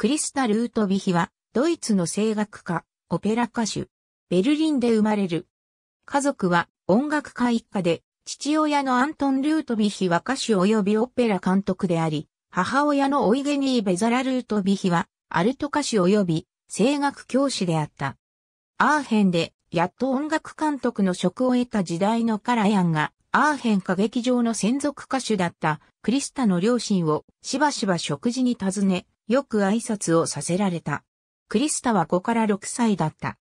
クリスタ・ルートビヒは、ドイツの声楽家、オペラ歌手。ベルリンで生まれる。家族は音楽家一家で、父親のアントン・ルートビヒは歌手及びオペラ監督であり、母親のオイゲニー・ベザラルートビヒは、アルト歌手及び声楽教師であった。アーヘンで、やっと音楽監督の職を得た時代のカラヤンが、アーヘン歌劇場の専属歌手だったクリスタの両親をしばしば食事に訪ね、よく挨拶をさせられた。クリスタは5から6歳だった。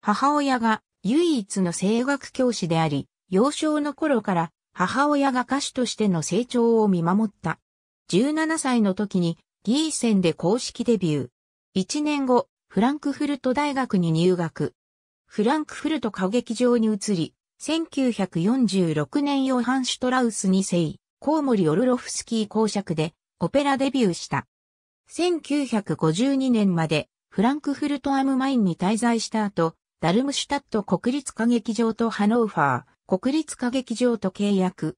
母親が唯一の声楽教師であり、幼少の頃から母親が歌手としての成長を見守った。17歳の時にギーセンで公式デビュー。1年後、フランクフルト大学に入学。フランクフルト歌劇場に移り、1946年ヨハン・シュトラウス2世、コウモリ・オルロフスキー公爵でオペラデビューした。1952年までフランクフルトアムマインに滞在した後、ダルムシュタット国立歌劇場とハノーファー国立歌劇場と契約。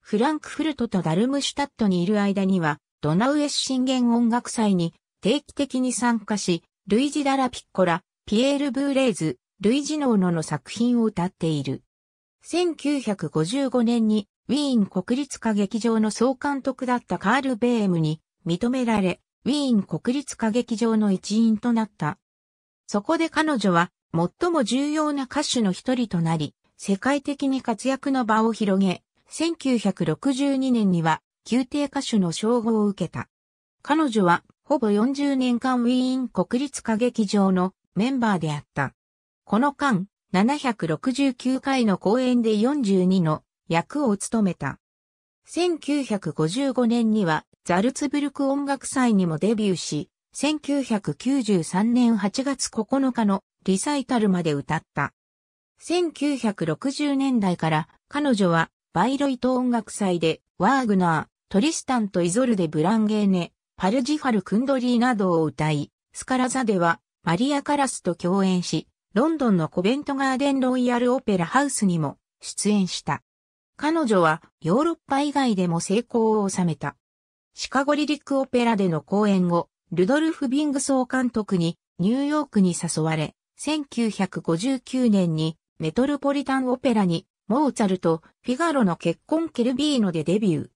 フランクフルトとダルムシュタットにいる間には、ドナウエス信玄音楽祭に定期的に参加し、ルイジ・ダラ・ピッコラ、ピエール・ブーレーズ、ルイジノーノの作品を歌っている。1955年にウィーン国立歌劇場の総監督だったカール・ベームに認められ、ウィーン国立歌劇場の一員となった。そこで彼女は最も重要な歌手の一人となり、世界的に活躍の場を広げ、1962年には宮廷歌手の称号を受けた。彼女はほぼ40年間ウィーン国立歌劇場のメンバーであった。この間、769回の公演で42の役を務めた。1955年にはザルツブルク音楽祭にもデビューし、1993年8月9日のリサイタルまで歌った。1960年代から彼女はバイロイト音楽祭でワーグナー、トリスタンとイゾルデ・ブランゲーネ、パルジファル・クンドリーなどを歌い、スカラザではマリア・カラスと共演し、ロンドンのコベントガーデンロイヤルオペラハウスにも出演した。彼女はヨーロッパ以外でも成功を収めた。シカゴリリックオペラでの公演後、ルドルフ・ビング総監督にニューヨークに誘われ、1959年にメトロポリタンオペラにモーツァルト、フィガロの結婚ケルビーノでデビュ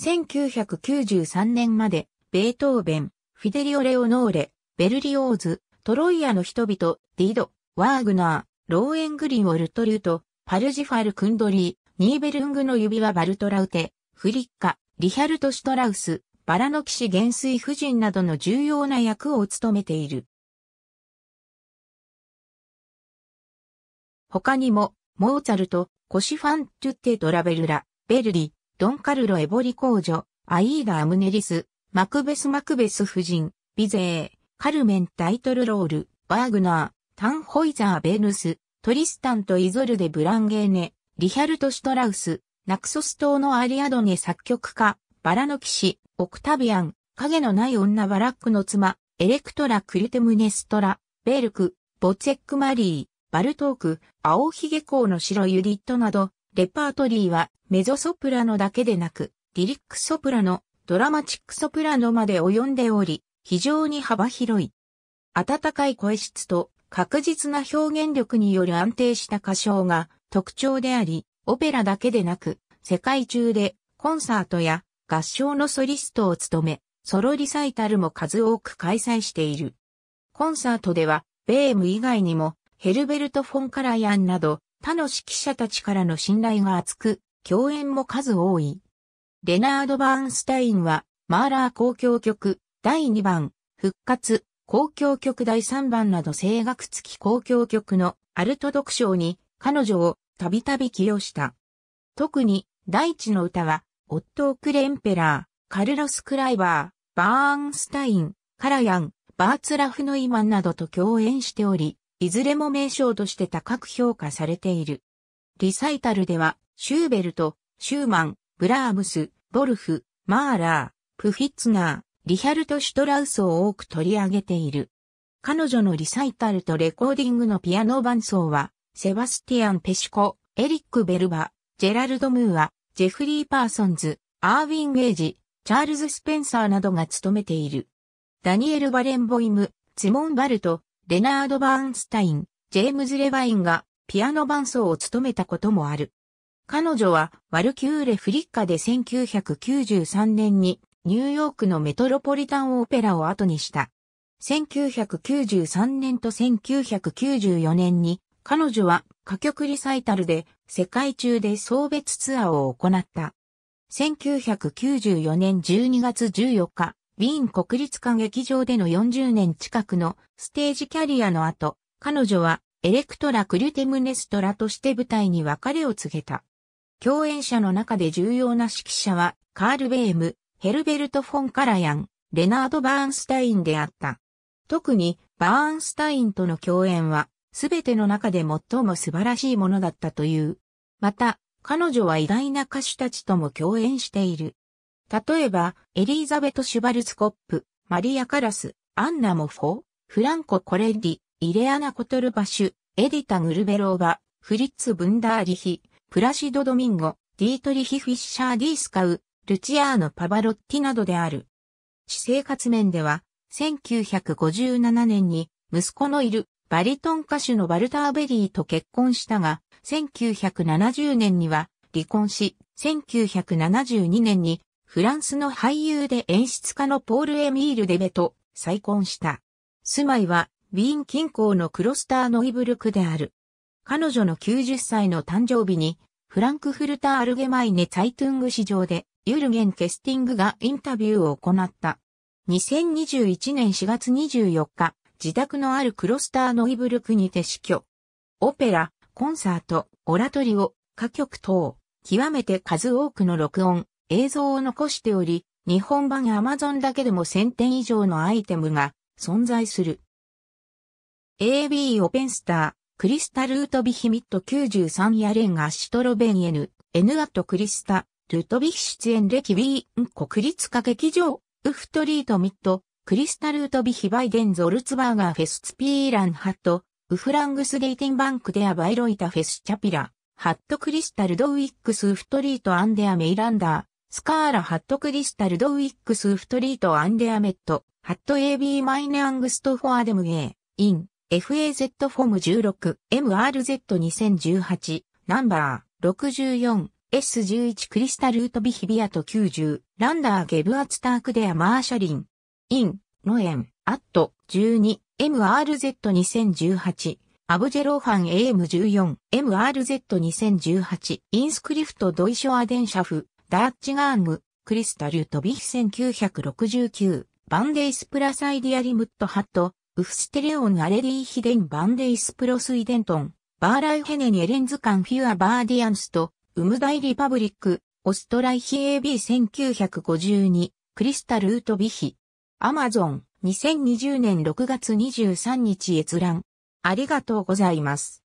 ー。1993年までベートーベン、フィデリオ・レオノーレ、ベルリオーズ、トロイアの人々、ディド、ワーグナー、ローエングリン・ウォルトルート、パルジファル・クンドリー、ニーベルングの指輪バルトラウテ、フリッカ、リヒャルト・シュトラウス、バラの騎士元帥夫人などの重要な役を務めている。他にも、モーツァルト、コシファン・トゥッテ・ドラベルラ、ベルリ、ドンカルロ・エボリ公女、アイーダ・アムネリス、マクベス・マクベス夫人、ビゼー、カルメンタイトルロール、バーグナー、タンホイザー・ベヌス、トリスタンとイゾルデ・ブランゲーネ、リヒャルト・シュトラウス、ナクソス島のアリアドネ作曲家、バラの騎士、オクタビアン、影のない女バラックの妻、エレクトラ・クリテムネストラ、ベルク、ボツェック・マリー、バルトーク、青ひげ校の白ユリットなど、レパートリーはメゾソプラノだけでなく、リリックソプラノ、ドラマチックソプラノまで及んでおり、非常に幅広い。温かい声質と確実な表現力による安定した歌唱が特徴であり、オペラだけでなく、世界中でコンサートや合唱のソリストを務め、ソロリサイタルも数多く開催している。コンサートでは、ベーム以外にも、ヘルベルト・フォン・カラヤンなど、他の指揮者たちからの信頼が厚く、共演も数多い。レナード・バーンスタインは、マーラー交響曲、第2番、復活、交響曲第3番など声楽付き交響曲のアルト読賞に彼女をたびたび起用した。特に第一の歌は、オットー・クレンペラー、カルロス・クライバー、バーンスタイン、カラヤン、バーツラフノイマンなどと共演しており、いずれも名称として高く評価されている。リサイタルでは、シューベルト、シューマン、ブラームス、ボルフ、マーラー、プフィッツナー、リヒャルト・シュトラウスを多く取り上げている。彼女のリサイタルとレコーディングのピアノ伴奏は、セバスティアン・ペシコ、エリック・ベルバ、ジェラルド・ムーア、ジェフリー・パーソンズ、アーウィン・エイジ、チャールズ・スペンサーなどが務めている。ダニエル・バレンボイム、ツモン・バルト、レナード・バーンスタイン、ジェームズ・レバインがピアノ伴奏を務めたこともある。彼女はワルキューレ・フリッカで1993年にニューヨークのメトロポリタンオペラを後にした。1993年と1994年に彼女は歌曲リサイタルで世界中で送別ツアーを行った。1994年12月14日、ウィーン国立歌劇場での40年近くのステージキャリアの後、彼女はエレクトラ・クリュテムネストラとして舞台に別れを告げた。共演者の中で重要な指揮者は、カール・ベーム、ヘルベルト・フォン・カラヤン、レナード・バーンスタインであった。特に、バーンスタインとの共演は、すべての中で最も素晴らしいものだったという。また、彼女は偉大な歌手たちとも共演している。例えば、エリザベト・シュバルツコップ、マリア・カラス、アンナ・モフォー、フランコ・コレッリ、イレアナ・コトルバシュ、エディタ・グルベローバ、フリッツ・ブンダーリヒ、プラシド・ドミンゴ、ディートリヒ・フィッシャー・ディースカウ、ルチアーノ・パバロッティなどである。私生活面では、1957年に息子のいるバリトン歌手のバルター・ベリーと結婚したが、1970年には離婚し、1972年にフランスの俳優で演出家のポール・エミール・デベと再婚した。住まいはウィーン近郊のクロスターノイブルクである。彼女の90歳の誕生日にフランクフルター・アルゲマイネ・ツァイトゥング紙上でユルゲン・ケスティングがインタビューを行った。2021年4月24日、自宅のあるクロスターノイブルクにて死去。オペラ、コンサート、オラトリオ、歌曲等、極めて数多くの録音、映像を残しており、日本版 Amazon だけでも1000点以上のアイテムが存在する。AB オペンスター、クリスタルートビヒミット93ヤレンアシトロベンエヌ、エヌアットクリスタ、ルトビヒ出演歴ウィーン国立歌劇場、ウフトリートミット、クリスタルートビヒバイデンゾルツバーガーフェスツピーランハット、ウフラングスゲイティンバンクデアバイロイタフェスチャピラ、ハットクリスタルドウィックスウフトリートアンデアメイランダー、スカーラハットクリスタルドウィックスフトリートアンデアメット、ハット AB マイネアングストフォアデムゲー、イン、FAZ フォーム16、MRZ2018、ナンバー64、S11 クリスタルートビヒビアト90、ランダーゲブアツタークデアマーシャリン、イン、ノエン、アット12、MRZ2018、アブジェローハン AM14、MRZ2018、インスクリフトドイショアデンシャフ、ダーチガーム、クリスタルトビヒ1969、バンデイスプラサイディアリムットハット、ウフステレオンアレリーヒデンバンデイスプロスイデントン、バーライヘネニエレンズカンフィュアバーディアンスと、ウムダイリパブリック、オストライヒ AB1952、クリスタルートビヒ。アマゾン、2020年6月23日閲覧。ありがとうございます。